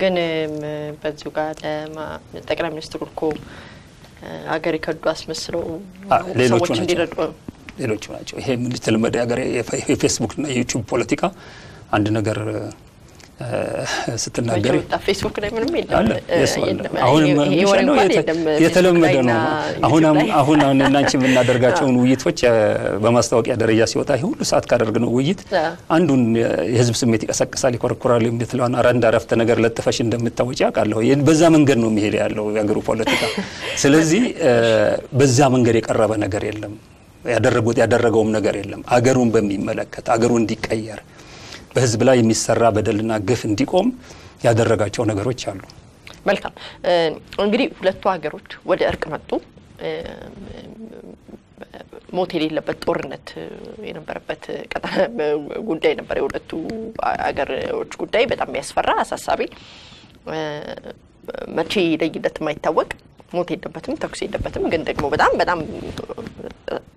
ግን በዚሁ ጋር ጠቅላይ ሚኒስትሩ እኮ አገር የከዱ አስመስለው ሰዎች እንዲረዱ ሌሎቹ ናቸው። ይሄ የተለመደ የፌስቡክና የዩቲዩብ ፖለቲካ አንድ ነገር ስትናገር ፌስቡክ ላይ ምንም አሁን የተለመደ ነው። አሁን አሁን አሁን እናንቺ የምናደርጋቸውን ውይይቶች በማስታወቂያ ደረጃ ሲወጣ ይህ ሁሉ ሰዓት ካደረግነው ውይይት አንዱን የህዝብ ስሜት ይቀሰቅሳል፣ ይኮረኩራል የምትለዋን አንድ አረፍተ ነገር ለጥፈሽ እንደምታወጪ አውቃለሁ። በዛ መንገድ ነው የሚሄድ ያለው የሀገሩ ፖለቲካ። ስለዚህ በዛ መንገድ የቀረበ ነገር የለም። ያደረጉት ያደረገውም ነገር የለም። አገሩን በሚመለከት አገሩ እንዲቀየር በህዝብ ላይ የሚሰራ በደልና ግፍ እንዲቆም ያደረጋቸው ነገሮች አሉ። መልካም እንግዲህ ሁለቱ ሀገሮች ወደ እርቅ መጡ። ሞት የሌለበት ጦርነት የነበረበት ጉዳይ ነበር። የሁለቱ ሀገሮች ጉዳይ በጣም የሚያስፈራ አሳሳቢ፣ መቼ ለይለት የማይታወቅ ሞት የለበትም፣ ተኩስ የለበትም። ግን ደግሞ በጣም በጣም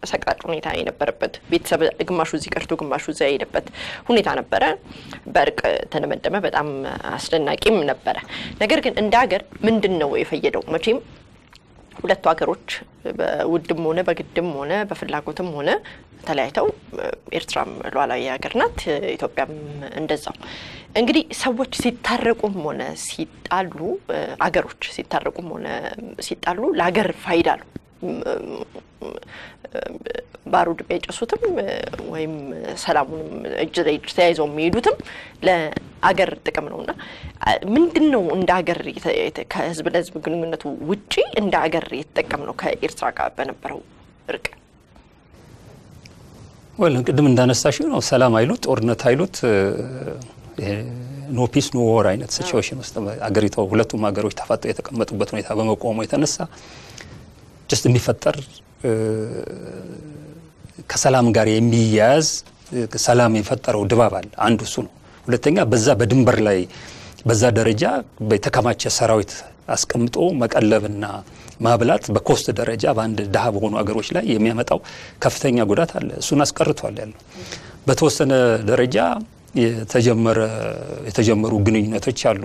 ሰቅጣጭ ሁኔታ የነበረበት ቤተሰብ ግማሹ እዚህ ቀርቶ ግማሹ እዚያ የሄደበት ሁኔታ ነበረ። በእርቅ ተደመደመ። በጣም አስደናቂም ነበረ። ነገር ግን እንደ ሀገር ምንድን ነው የፈየደው? መቼም ሁለቱ ሀገሮች በውድም ሆነ በግድም ሆነ በፍላጎትም ሆነ ተለያይተው ኤርትራም ሉዓላዊ ሀገር ናት፣ ኢትዮጵያም እንደዛው። እንግዲህ ሰዎች ሲታረቁም ሆነ ሲጣሉ አገሮች ሲታረቁም ሆነ ሲጣሉ ለሀገር ፋይዳ ነው። ባሩድ የሚያጨሱትም ወይም ሰላሙንም እጅ ለእጅ ተያይዘው የሚሄዱትም ለአገር ጥቅም ነው እና ምንድን ነው እንደ ሀገር ከህዝብ ለህዝብ ግንኙነቱ ውጪ እንደ ሀገር የተጠቀምነው ከኤርትራ ጋር በነበረው እርቅ? well ቅድም እንዳነሳሽው ነው ሰላም አይሉት ጦርነት አይሉት no peace no war አይነት situation ውስጥ አገሪቷ ሁለቱም ሀገሮች ተፋጠው የተቀመጡበት ሁኔታ በመቆሙ የተነሳ just የሚፈጠር ከሰላም ጋር የሚያያዝ ሰላም የፈጠረው ድባብ አለ። አንዱ እሱ ነው። ሁለተኛ በዛ በድንበር ላይ በዛ ደረጃ የተከማቸ ሰራዊት አስቀምጦ መቀለብና ማብላት በኮስት ደረጃ በአንድ ድሀ በሆኑ ሀገሮች ላይ የሚያመጣው ከፍተኛ ጉዳት አለ። እሱን አስቀርቷል ያለው በተወሰነ ደረጃ የተጀመሩ ግንኙነቶች አሉ።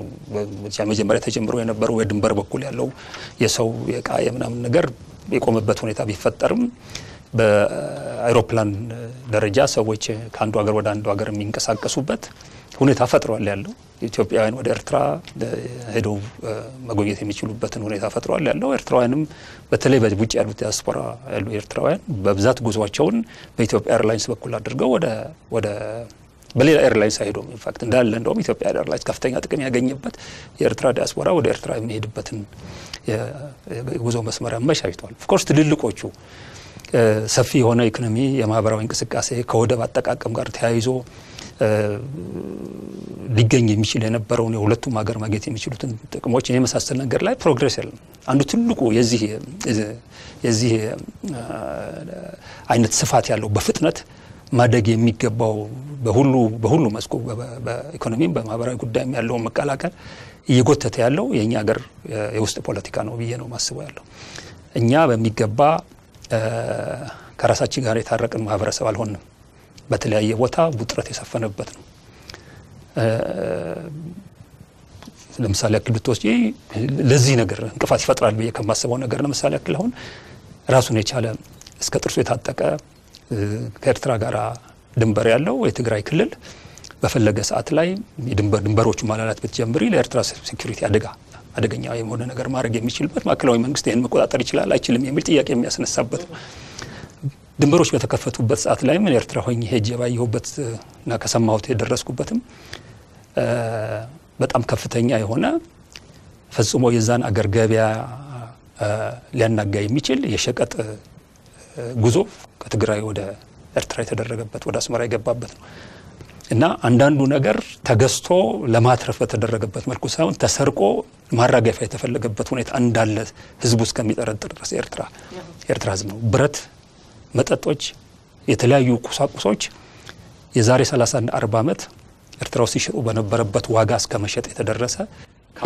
መጀመሪያ ተጀምሮ የነበረው በድንበር በኩል ያለው የሰው የእቃ የምናምን ነገር የቆመበት ሁኔታ ቢፈጠርም በአይሮፕላን ደረጃ ሰዎች ከአንዱ ሀገር ወደ አንዱ ሀገር የሚንቀሳቀሱበት ሁኔታ ፈጥሯል ያለው ኢትዮጵያውያን ወደ ኤርትራ ሄደው መጎብኘት የሚችሉበትን ሁኔታ ፈጥሯል ያለው። ኤርትራውያንም በተለይ በውጭ ያሉት ዲያስፖራ ያሉ ኤርትራውያን በብዛት ጉዟቸውን በኢትዮጵያ airlines በኩል አድርገው ወደ በሌላ airlines አይሄዱም። in fact እንዳለ እንደውም ኢትዮጵያ airlines ከፍተኛ ጥቅም ያገኘበት የኤርትራ ዲያስፖራ ወደ ኤርትራ የሚሄድበትን የጉዞ መስመር አመቻችቷል። of course ትልልቆቹ ሰፊ የሆነ ኢኮኖሚ የማህበራዊ እንቅስቃሴ ከወደብ አጠቃቀም ጋር ተያይዞ ሊገኝ የሚችል የነበረውን የሁለቱም ሀገር ማግኘት የሚችሉትን ጥቅሞች የመሳሰል ነገር ላይ progress የለም። አንዱ ትልቁ የዚህ የዚህ አይነት ስፋት ያለው በፍጥነት ማደግ የሚገባው በሁሉ በሁሉ መስኩ በኢኮኖሚም በማህበራዊ ጉዳይም ያለውን መቀላቀል እየጎተተ ያለው የእኛ ሀገር የውስጥ ፖለቲካ ነው ብዬ ነው ማስበው ያለው። እኛ በሚገባ ከራሳችን ጋር የታረቅን ማህበረሰብ አልሆንም። በተለያየ ቦታ ውጥረት የሰፈነበት ነው። ለምሳሌ ያክል ብትወስጂ ለዚህ ነገር እንቅፋት ይፈጥራል ብዬ ከማስበው ነገር ለምሳሌ ያክል አሁን ራሱን የቻለ እስከ ጥርሱ የታጠቀ ከኤርትራ ጋር ድንበር ያለው የትግራይ ክልል በፈለገ ሰዓት ላይ ድንበሮቹ ማላላት ብትጀምሪ ለኤርትራ ሴኩሪቲ አደጋ አደገኛ የሆነ ነገር ማድረግ የሚችልበት ማዕከላዊ መንግስት ይህን መቆጣጠር ይችላል አይችልም የሚል ጥያቄ የሚያስነሳበት ነው። ድንበሮች በተከፈቱበት ሰዓት ላይ ምን ኤርትራ ሆኜ ሄጄ ባየሁበት እና ከሰማሁት የደረስኩበትም በጣም ከፍተኛ የሆነ ፈጽሞ የዛን አገር ገበያ ሊያናጋ የሚችል የሸቀጥ ጉዞ ከትግራይ ወደ ኤርትራ የተደረገበት ወደ አስመራ የገባበት ነው። እና አንዳንዱ ነገር ተገዝቶ ለማትረፍ በተደረገበት መልኩ ሳይሆን ተሰርቆ ማራገፊያ የተፈለገበት ሁኔታ እንዳለ ህዝቡ እስከሚጠረጥር ድረስ ኤርትራ ኤርትራ ህዝብ ነው። ብረት መጠጦች፣ የተለያዩ ቁሳቁሶች የዛሬ 30 40 ዓመት ኤርትራ ውስጥ ሲሸጡ በነበረበት ዋጋ እስከ መሸጥ የተደረሰ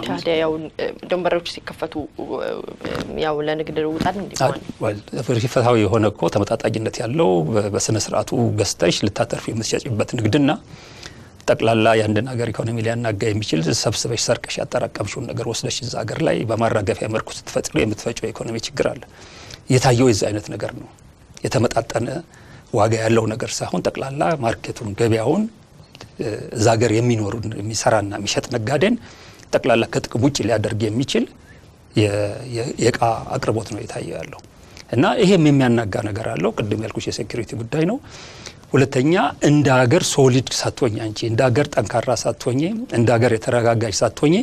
ታዲያ ያው ድንበሮች ሲከፈቱ ያው ለንግድ እንዲሆን ፍትሃዊ የሆነ እኮ ተመጣጣኝነት ያለው በስነ ስርዓቱ ገዝተሽ ልታተርፍ የምትሸጭበት ንግድና ጠቅላላ የአንድን ሀገር ኢኮኖሚ ሊያናጋ የሚችል ሰብስበሽ ሰርቀሽ ያጠራቀምሽውን ነገር ወስደሽ እዛ ሀገር ላይ በማራገፊያ መልኩ ስትፈጥሪ የምትፈጪው የኢኮኖሚ ችግር አለ። የታየው የዚህ አይነት ነገር ነው። የተመጣጠነ ዋጋ ያለው ነገር ሳይሆን ጠቅላላ ማርኬቱን ገበያውን እዛ ሀገር የሚኖሩ የሚሰራና የሚሸጥ ነጋዴን ጠቅላላ ከጥቅም ውጭ ሊያደርግ የሚችል የእቃ አቅርቦት ነው የታየው ያለው እና ይሄም የሚያናጋ ነገር አለው። ቅድም ያልኩሽ የሴኩሪቲ ጉዳይ ነው። ሁለተኛ እንደ ሀገር ሶሊድ ሳትሆኝ አንቺ እንደ ሀገር ጠንካራ ሳትሆኝ እንደ ሀገር የተረጋጋች ሳትሆኝ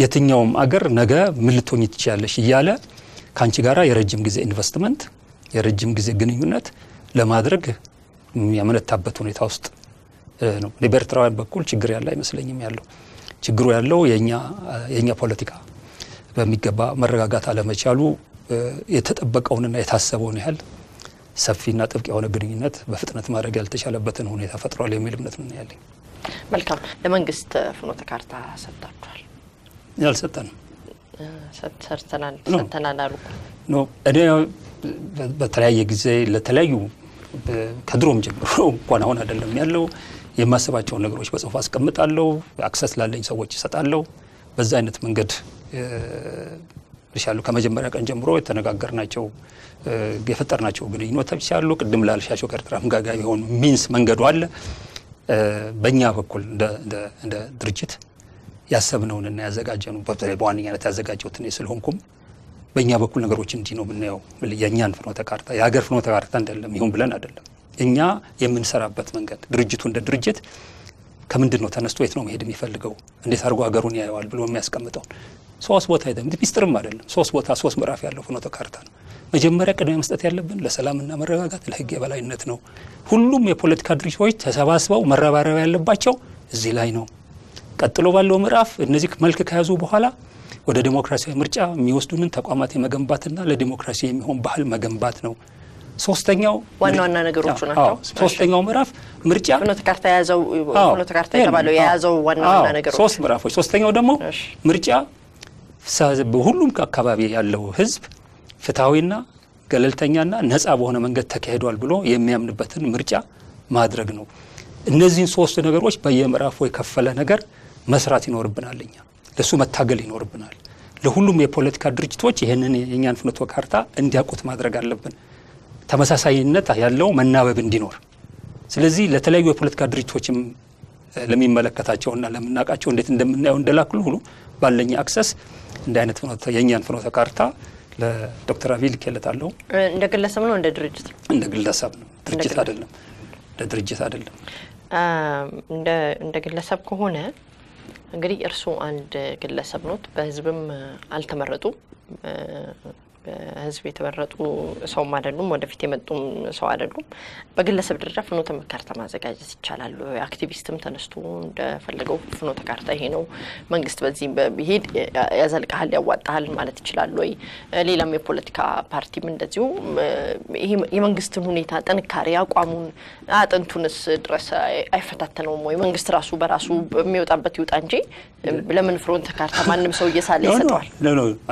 የትኛውም አገር ነገ ምን ልትሆኝ ትችያለሽ እያለ ከአንቺ ጋራ የረጅም ጊዜ ኢንቨስትመንት የረጅም ጊዜ ግንኙነት ለማድረግ ያመነታበት ሁኔታ ውስጥ ነው። በኤርትራውያን በኩል ችግር ያለ አይመስለኝም። ያለው ችግሩ ያለው የእኛ ፖለቲካ በሚገባ መረጋጋት አለመቻሉ የተጠበቀውንና የታሰበውን ያህል ሰፊና ጥብቅ የሆነ ግንኙነት በፍጥነት ማድረግ ያልተቻለበትን ሁኔታ ፈጥሯል የሚል እምነት ነው ያለኝ። መልካም። ለመንግስት ፍኖተ ካርታ ሰጥታችኋል? አልሰጠንም። ሰርተናል አሉ እኔ በተለያየ ጊዜ ለተለያዩ ከድሮም ጀምሮ እንኳን አሁን አይደለም ያለው የማስባቸውን ነገሮች በጽሁፍ አስቀምጣለሁ። access ላለኝ ሰዎች ይሰጣለሁ። በዛ አይነት መንገድ ልሻሉ ከመጀመሪያ ቀን ጀምሮ የተነጋገርናቸው የፈጠርናቸው ግንኙነቶች አሉ። ቅድም ላልሻቸው ከኤርትራም ጋር የሆኑ means መንገዱ አለ። በእኛ በኩል እንደ ድርጅት ያሰብነውንና ያዘጋጀነው በተለይ በዋነኛነት ያዘጋጀሁት እኔ ስለሆንኩም በእኛ በኩል ነገሮች እንዲህ ነው የምናየው። የእኛን ፍኖተ ካርታ የሀገር ፍኖተ ካርታ አይደለም ይሁን ብለን አይደለም። እኛ የምንሰራበት መንገድ ድርጅቱ እንደ ድርጅት ከምንድን ነው ተነስቶ የት ነው መሄድ የሚፈልገው እንዴት አድርጎ ሀገሩን ያየዋል ብሎ የሚያስቀምጠውን ሶስት ቦታ ሄደ ሚስጥርም አይደለም። ሶስት ቦታ ሶስት ምዕራፍ ያለው ፍኖተ ካርታ ነው። መጀመሪያ ቅድሚያ መስጠት ያለብን ለሰላምና መረጋጋት ለህግ የበላይነት ነው። ሁሉም የፖለቲካ ድርጅቶች ተሰባስበው መረባረብ ያለባቸው እዚህ ላይ ነው። ቀጥሎ ባለው ምዕራፍ እነዚህ መልክ ከያዙ በኋላ ወደ ዴሞክራሲያዊ ምርጫ የሚወስዱንን ተቋማት የመገንባትና ለዲሞክራሲ የሚሆን ባህል መገንባት ነው። ሶስተኛው ዋና ዋና ነገሮቹ ናቸው። ሶስተኛው ምዕራፍ ምርጫ ፍኖተ ካርታ የያዘው ፍኖተ ካርታ የተባለው የያዘው ዋና ዋና ነገሮች ሶስት ምዕራፎች። ሶስተኛው ደግሞ ምርጫ በሁሉም አካባቢ ያለው ህዝብ ፍትሐዊና ገለልተኛና ነፃ በሆነ መንገድ ተካሂዷል ብሎ የሚያምንበትን ምርጫ ማድረግ ነው። እነዚህን ሶስት ነገሮች በየምዕራፉ የከፈለ ነገር መስራት ይኖርብናል። እኛ ለእሱ መታገል ይኖርብናል። ለሁሉም የፖለቲካ ድርጅቶች ይህንን የእኛን ፍኖተ ካርታ እንዲያውቁት ማድረግ አለብን። ተመሳሳይነት ያለው መናበብ እንዲኖር። ስለዚህ ለተለያዩ የፖለቲካ ድርጅቶችም ለሚመለከታቸውና ለምናውቃቸው እንዴት እንደምናየው እንደላክን ሁሉ ባለኝ access እንደ አይነት የእኛን ፍኖተ ካርታ ለዶክተር አብይ ልኬለታለሁ። እንደ ግለሰብ ነው እንደ ድርጅት እንደ ግለሰብ ነው፣ ድርጅት አይደለም። እንደ ድርጅት አይደለም። እንደ ግለሰብ ከሆነ እንግዲህ እርስዎ አንድ ግለሰብ ኖት፣ በህዝብም አልተመረጡም። በህዝብ የተመረጡ ሰውም አይደሉም፣ ወደፊት የመጡም ሰው አይደሉም። በግለሰብ ደረጃ ፍኖተ ካርታ ማዘጋጀት ይቻላል። አክቲቪስትም ተነስቶ እንደፈለገው ፍኖተ ካርታ ይሄ ነው መንግስት በዚህ ቢሄድ ያዘልቀሃል፣ ያዋጣሃል ማለት ይችላል ወይ? ሌላም የፖለቲካ ፓርቲም እንደዚሁ የመንግስትን ሁኔታ ጥንካሬ፣ አቋሙን፣ አጥንቱንስ ድረስ አይፈታተነውም ወይ? መንግስት ራሱ በራሱ የሚወጣበት ይውጣ እንጂ ለምን ፍኖተ ካርታ ማንም ሰው እየሳለ ይሰጠዋል?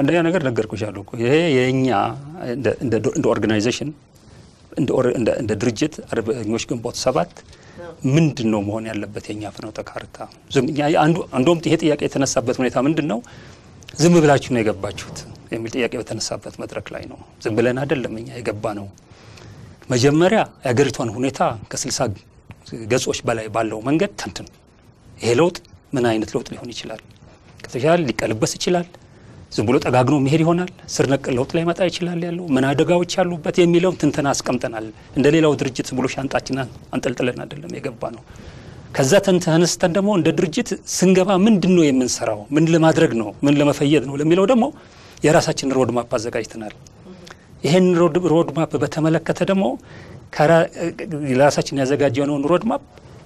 አንደኛ ነገር ነገርኩሻለሁ ይሄ የእኛ እንደ organization እንደ ድርጅት አርበኞች ግንቦት ሰባት ምንድን ነው መሆን ያለበት የእኛ ፍኖተ ካርታ? አንዱም ይሄ ጥያቄ የተነሳበት ሁኔታ ምንድን ነው? ዝም ብላችሁ ነው የገባችሁት የሚል ጥያቄ በተነሳበት መድረክ ላይ ነው። ዝም ብለን አይደለም እኛ የገባ ነው። መጀመሪያ የሀገሪቷን ሁኔታ ከስልሳ ገጾች በላይ ባለው መንገድ ተንትን ይሄ ለውጥ ምን አይነት ለውጥ ሊሆን ይችላል? ከተቻለ ሊቀለበስ ይችላል ዝም ብሎ ጠጋግኖ መሄድ ይሆናል። ስር ለውጥ ላይ መጣ ይችላል ያለው ምን አደጋዎች ያሉበት የሚለውን ትንተና አስቀምጠናል። እንደ ሌላው ድርጅት ዝም ብሎ ሻንጣችንን አንጠልጥለን አይደለም የገባ ነው። ከዛ ተነስተን ደግሞ እንደ ድርጅት ስንገባ ምንድን ነው የምንሰራው፣ ምን ለማድረግ ነው፣ ምን ለመፈየድ ነው ለሚለው ደግሞ የራሳችንን ሮድማፕ አዘጋጅተናል። ይህን ሮድማፕ በተመለከተ ደግሞ የራሳችን ያዘጋጀነውን ሮድማፕ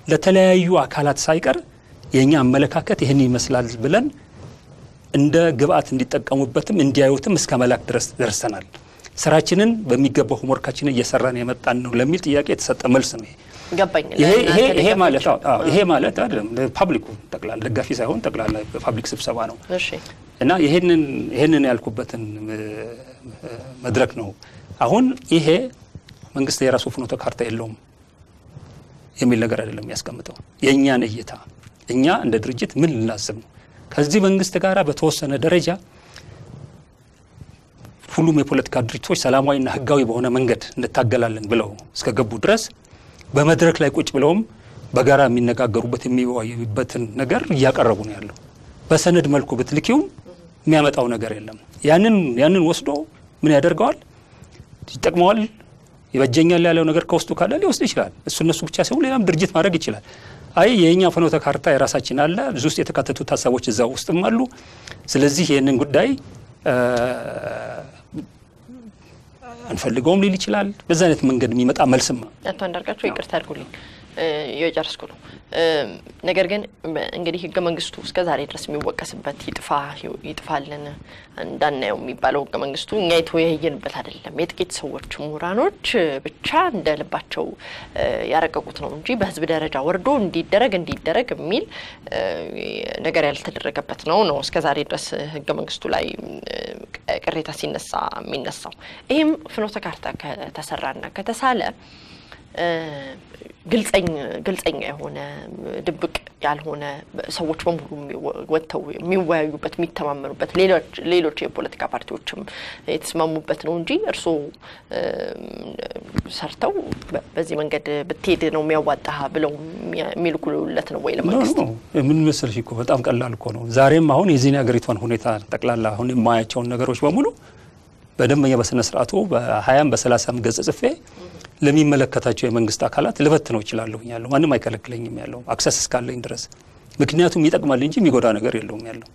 ለተለያዩ አካላት ሳይቀር የእኛ አመለካከት ይህን ይመስላል ብለን እንደ ግብአት እንዲጠቀሙበትም እንዲያዩትም እስከ መላክ ድረስ ደርሰናል። ስራችንን በሚገባው ሆምወርካችንን እየሰራን የመጣን ነው ለሚል ጥያቄ የተሰጠ መልስ ነው። ይሄ ማለት ይሄ ማለት አይደለም ፓብሊኩ ጠቅላላ ደጋፊ ሳይሆን ጠቅላላ ፓብሊክ ስብሰባ ነው እና ይሄንን ያልኩበትን መድረክ ነው። አሁን ይሄ መንግስት የራሱ ፍኖተ ካርታ የለውም የሚል ነገር አይደለም የሚያስቀምጠው የእኛን እይታ እኛ እንደ ድርጅት ምን ልናስብ ነው? ከዚህ መንግስት ጋር በተወሰነ ደረጃ ሁሉም የፖለቲካ ድርጅቶች ሰላማዊና ህጋዊ በሆነ መንገድ እንታገላለን ብለው እስከገቡ ድረስ በመድረክ ላይ ቁጭ ብለውም በጋራ የሚነጋገሩበት የሚወያዩበትን ነገር እያቀረቡ ነው ያለው። በሰነድ መልኩ ብትልኪውም የሚያመጣው ነገር የለም። ያንን ያንን ወስዶ ምን ያደርገዋል? ይጠቅመዋል፣ ይበጀኛል ያለው ነገር ከውስጡ ካለ ሊወስድ ይችላል። እሱ እነሱ ብቻ ሲሆን ሌላም ድርጅት ማድረግ ይችላል። አይ የእኛ ፍኖተ ካርታ የራሳችን አለ፣ ብዙ ውስጥ የተካተቱት ሀሳቦች እዛ ውስጥም አሉ። ስለዚህ ይህንን ጉዳይ አንፈልገውም ሊል ይችላል። በዛ አይነት መንገድ የሚመጣ መልስም አቶ አንዳርጋቸው ይቅርታ አድርጉልኝ ነው። ነገር ግን እንግዲህ ህገ መንግስቱ እስከ ዛሬ ድረስ የሚወቀስበት ይጥፋ ይጥፋልን እንዳናየው የሚባለው ህገ መንግስቱ እኛ የተወያየንበት አይደለም። የጥቂት ሰዎች ምሁራኖች ብቻ እንደ ልባቸው ያረቀቁት ነው እንጂ በህዝብ ደረጃ ወርዶ እንዲደረግ እንዲደረግ የሚል ነገር ያልተደረገበት ነው ነው እስከ ዛሬ ድረስ ህገ መንግስቱ ላይ ቅሬታ ሲነሳ የሚነሳው። ይህም ፍኖተ ካርታ ከተሰራና ከተሳለ ግልጸኛ የሆነ ድብቅ ያልሆነ ሰዎች በሙሉ ወጥተው የሚወያዩበት የሚተማመኑበት ሌሎች የፖለቲካ ፓርቲዎችም የተስማሙበት ነው እንጂ እርስዎ ሰርተው በዚህ መንገድ ብትሄድ ነው የሚያዋጣ ብለው የሚልኩለት ነው ወይ ለመንግስት? ምን መሰለሽ እኮ በጣም ቀላል እኮ ነው። ዛሬም አሁን የዚህን ሀገሪቷን ሁኔታ ጠቅላላ አሁን የማያቸውን ነገሮች በሙሉ በደንበኛ በስነ ስርዓቱ በሀያም በሰላሳም ገጽ ጽፌ ለሚመለከታቸው የመንግስት አካላት ልበትነው እችላለሁኝ ያለው ማንም አይከለክለኝም ያለው access እስካለኝ ድረስ። ምክንያቱም ይጠቅማል እንጂ የሚጎዳ ነገር የለውም ያለው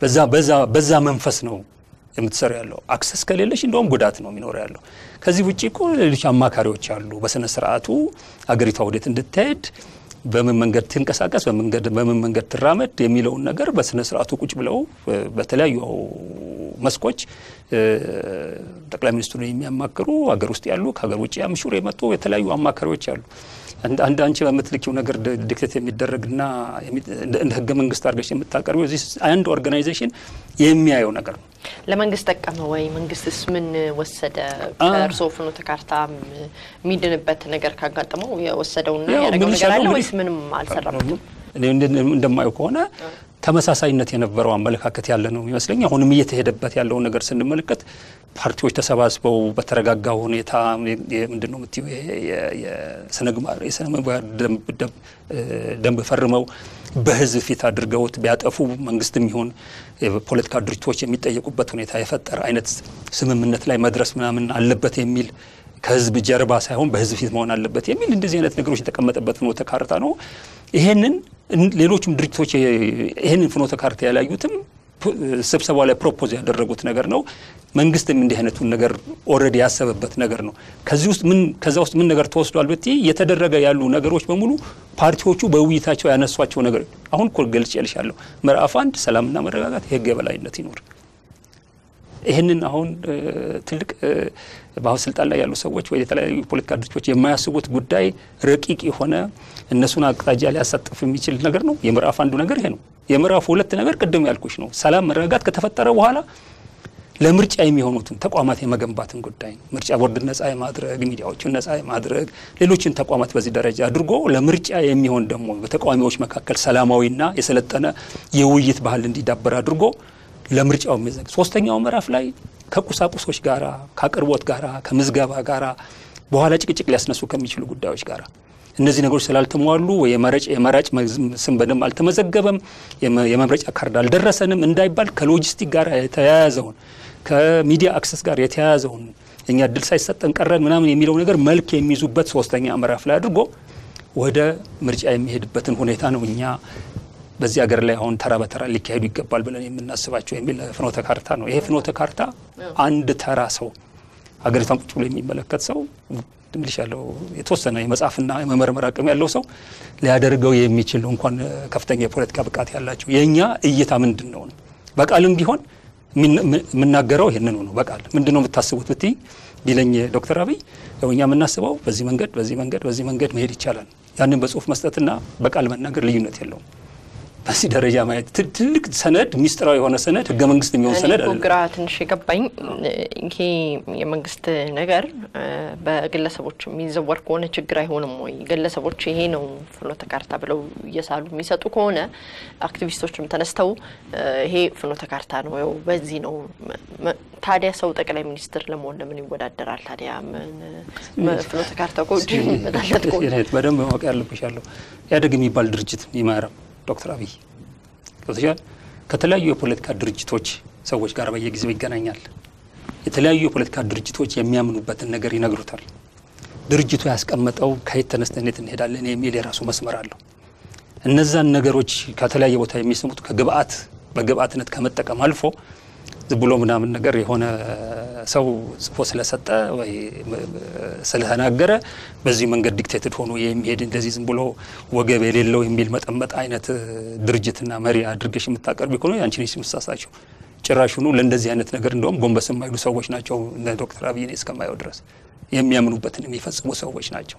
በዛ በዛ በዛ መንፈስ ነው የምትሰሩ ያለው። access ከሌለሽ እንደውም ጉዳት ነው የሚኖር ያለው። ከዚህ ውጭ እኮ ሌሎች አማካሪዎች አሉ። በስነ ስርዓቱ አገሪቷ ወዴት እንድትሄድ በምን መንገድ ትንቀሳቀስ በምን መንገድ ትራመድ የሚለውን ነገር በስነ ስርዓቱ ቁጭ ብለው በተለያዩ መስኮች ጠቅላይ ሚኒስትሩን የሚያማክሩ ሀገር ውስጥ ያሉ ከሀገር ውጭ ያምሹር የመጡ የተለያዩ አማካሪዎች አሉ። አንድ አንቺ በምትልኪው ነገር dictate የሚደረግና እንደ ህገ መንግስት አድርገሽ የምታቀርቢው እዚህ አንድ organization የሚያየው ነገር ነው። ለመንግስት ጠቀመ ወይ? መንግስትስ ምን ወሰደ? ከእርስዎ ፍኖተ ካርታ የሚድንበት ነገር ካጋጠመው የወሰደውና ያደረገው ነገር አለ ወይስ ምንም አልሰራበትም? እንደማየው ከሆነ ተመሳሳይነት የነበረው አመለካከት ያለ ነው የሚመስለኝ። አሁንም እየተሄደበት ያለውን ነገር ስንመለከት ፓርቲዎች ተሰባስበው በተረጋጋ ሁኔታ ምንድን ነው የምትይው የስነ ምግባር ደንብ ፈርመው በህዝብ ፊት አድርገውት ቢያጠፉ መንግስትም ይሁን የፖለቲካ ድርጅቶች የሚጠየቁበት ሁኔታ የፈጠረ አይነት ስምምነት ላይ መድረስ ምናምን አለበት የሚል ከህዝብ ጀርባ ሳይሆን በህዝብ ፊት መሆን አለበት የሚል እንደዚህ አይነት ነገሮች የተቀመጠበት ፍኖተ ካርታ ነው። ይሄንን ሌሎችም ድርጅቶች ይሄንን ፍኖተ ካርታ ያላዩትም ስብሰባ ላይ propose ያደረጉት ነገር ነው። መንግስትም እንዲህ አይነቱን ነገር already ያሰበበት ነገር ነው። ከዚህ ውስጥ ምን ከዛ ውስጥ ምን ነገር ተወስዷል ብትይ እየተደረገ ያሉ ነገሮች በሙሉ ፓርቲዎቹ በውይይታቸው ያነሷቸው ነገር አሁን እኮ ገልጬልሻለሁ። ምዕራፍ አንድ ሰላምና መረጋጋት፣ የህግ የበላይነት ይኖር ይህንን አሁን ትልቅ በአሁን ስልጣን ላይ ያሉ ሰዎች ወይ የተለያዩ ፖለቲካ ድርጅቶች የማያስቡት ጉዳይ ረቂቅ የሆነ እነሱን አቅጣጫ ሊያሳጥፍ የሚችል ነገር ነው። የምዕራፍ አንዱ ነገር ይሄ ነው። የምዕራፍ ሁለት ነገር ቅድም ያልኩሽ ነው። ሰላም መረጋጋት ከተፈጠረ በኋላ ለምርጫ የሚሆኑትን ተቋማት የመገንባትን ጉዳይ ነው። ምርጫ ቦርድን ነጻ የማድረግ ሚዲያዎችን ነጻ የማድረግ ሌሎችን ተቋማት በዚህ ደረጃ አድርጎ ለምርጫ የሚሆን ደግሞ በተቃዋሚዎች መካከል ሰላማዊና የሰለጠነ የውይይት ባህል እንዲዳበር አድርጎ ለምርጫው የሚዘግ ሶስተኛው ምዕራፍ ላይ ከቁሳቁሶች ጋራ ከአቅርቦት ጋራ ከምዝገባ ጋራ በኋላ ጭቅጭቅ ሊያስነሱ ከሚችሉ ጉዳዮች ጋራ። እነዚህ ነገሮች ስላልተሟሉ ወይ የመረጭ የመራጭ ስም በደንብ አልተመዘገበም፣ የመምረጫ ካርድ አልደረሰንም እንዳይባል ከሎጂስቲክ ጋር የተያያዘውን ከሚዲያ access ጋር የተያያዘውን እኛ እድል ሳይሰጠን ቀረን ምናምን የሚለው ነገር መልክ የሚይዙበት ሶስተኛ ምዕራፍ ላይ አድርጎ ወደ ምርጫ የሚሄድበትን ሁኔታ ነው እኛ በዚህ ሀገር ላይ አሁን ተራ በተራ ሊካሄዱ ይገባል ብለን የምናስባቸው የሚል ፍኖተ ካርታ ነው። ይሄ ፍኖተ ካርታ አንድ ተራ ሰው ሀገሪቷን ቁጭ ብሎ የሚመለከት ሰው ድምልሽ ያለው የተወሰነ የመጻፍና የመመርመር አቅም ያለው ሰው ሊያደርገው የሚችል እንኳን ከፍተኛ የፖለቲካ ብቃት ያላቸው የእኛ እይታ ምንድን ነው ነው በቃልም ቢሆን የምናገረው ይህንኑ ነው። በቃል ምንድን ነው የምታስቡት ብትይ ቢለኝ ዶክተር አብይ እኛ የምናስበው በዚህ መንገድ በዚህ መንገድ በዚህ መንገድ መሄድ ይቻላል። ያንን በጽሁፍ መስጠትና በቃል መናገር ልዩነት የለውም። በዚህ ደረጃ ማየት ትልቅ ሰነድ ሚስጥራዊ የሆነ ሰነድ ህገ መንግስት የሚሆን ሰነድ ግራ ትንሽ የገባኝ ይሄ የመንግስት ነገር በግለሰቦች የሚዘወር ከሆነ ችግር አይሆንም ወይ? ግለሰቦች ይሄ ነው ፍኖተ ካርታ ብለው እየሳሉ የሚሰጡ ከሆነ አክቲቪስቶችም ተነስተው ይሄ ፍኖተ ካርታ ነው ው በዚህ ነው ታዲያ ሰው ጠቅላይ ሚኒስትር ለመሆን ለምን ይወዳደራል? ታዲያ ፍኖተ ካርታ እኮ በደንብ ማወቅ ያለብሽ ያለው ኢህአዴግ የሚባል ድርጅት ይመራው ዶክተር አብይ ቶሻል ከተለያዩ የፖለቲካ ድርጅቶች ሰዎች ጋር በየጊዜው ይገናኛል። የተለያዩ የፖለቲካ ድርጅቶች የሚያምኑበትን ነገር ይነግሩታል። ድርጅቱ ያስቀመጠው ከየት ተነስተን የት እንሄዳለን የሚል የራሱ መስመር አለው። እነዛን ነገሮች ከተለያየ ቦታ የሚሰሙት ከግብአት በግብአትነት ከመጠቀም አልፎ ዝም ብሎ ምናምን ነገር የሆነ ሰው ጽፎ ስለሰጠ ወይ ስለተናገረ በዚህ መንገድ ዲክቴትድ ሆኖ የሚሄድ እንደዚህ ዝም ብሎ ወገብ የሌለው የሚል መጠመጥ አይነት ድርጅትና መሪ አድርገሽ የምታቀርቢ ከሆነ አንቺ ነሽ የምትሳሳቸው። ጭራሹኑ ለእንደዚህ አይነት ነገር እንደውም ጎንበስ የማይሉ ሰዎች ናቸው ዶክተር አብይ እስከማየው ድረስ የሚያምኑበትን የሚፈጽሙ ሰዎች ናቸው።